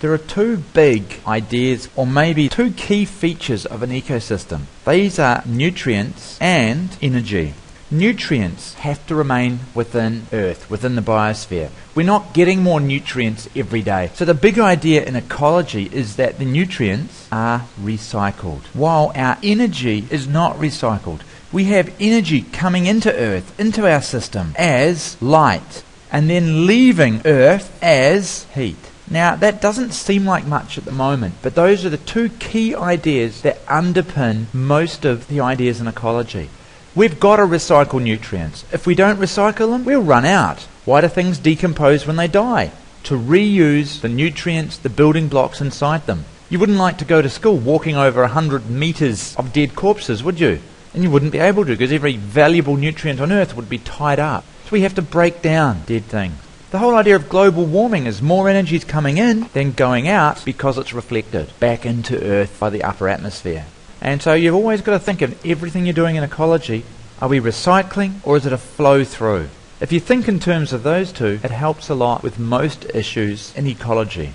There are two big ideas, or maybe two key features of an ecosystem. These are nutrients and energy. Nutrients have to remain within Earth, within the biosphere. We're not getting more nutrients every day. So, the big idea in ecology is that the nutrients are recycled, while our energy is not recycled. We have energy coming into Earth, into our system, as light, and then leaving Earth as heat. Now, that doesn't seem like much at the moment, but those are the two key ideas that underpin most of the ideas in ecology. We've got to recycle nutrients. If we don't recycle them, we'll run out. Why do things decompose when they die? To reuse the nutrients, the building blocks inside them. You wouldn't like to go to school walking over a hundred meters of dead corpses, would you? And you wouldn't be able to because every valuable nutrient on earth would be tied up. So we have to break down dead things. The whole idea of global warming is more energy is coming in than going out because it's reflected back into Earth by the upper atmosphere. And so you've always got to think of everything you're doing in ecology are we recycling or is it a flow through? If you think in terms of those two, it helps a lot with most issues in ecology.